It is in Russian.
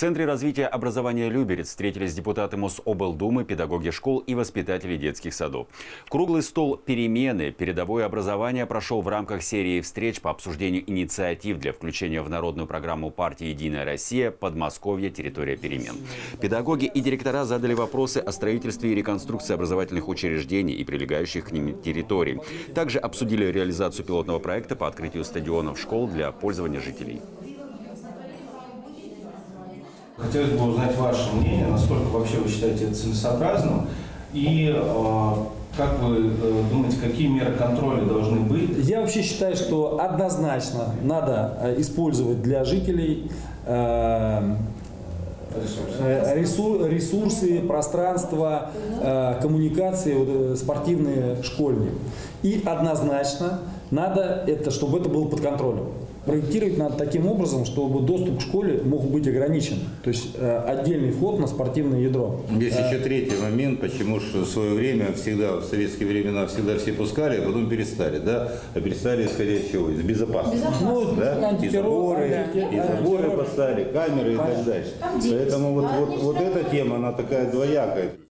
Центре развития образования «Люберец» встретились депутаты Мособлдумы, педагоги школ и воспитатели детских садов. Круглый стол «Перемены. Передовое образование» прошел в рамках серии встреч по обсуждению инициатив для включения в народную программу партии «Единая Россия» «Подмосковье. Территория перемен». Педагоги и директора задали вопросы о строительстве и реконструкции образовательных учреждений и прилегающих к ним территорий. Также обсудили реализацию пилотного проекта по открытию стадионов школ для пользования жителей. Хотелось бы узнать ваше мнение, насколько вообще вы считаете это целесообразным, и э, как вы э, думаете, какие меры контроля должны быть? Я вообще считаю, что однозначно надо э, использовать для жителей э, э, ресу- ресурсы, пространство, коммуникации вот, спортивные, школьные. И однозначно надо это, чтобы это было под контролем. Проектировать надо таким образом, чтобы доступ к школе мог быть ограничен. То есть э, отдельный вход на спортивное ядро. Есть еще третий момент, почему же в свое время, всегда, в советские времена, всегда все пускали, а потом перестали, да? А перестали исходя из чего? Из безопасности. Ну, Да? И заборы, анти- и заборы поставили, камеры и так дальше. Деньги Поэтому вот, вот, вот эта тема, она такая двоякая.